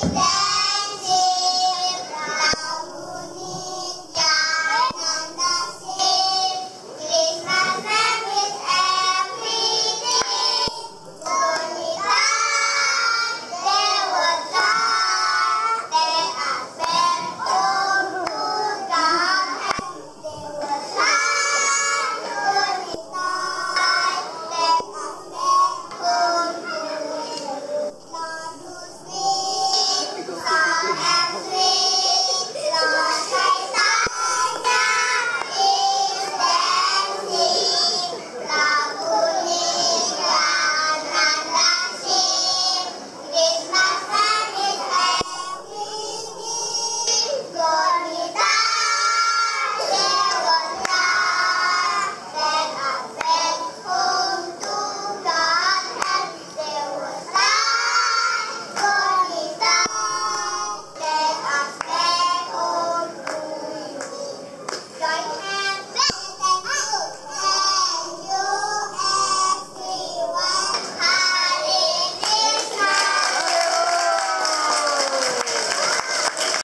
Daddy.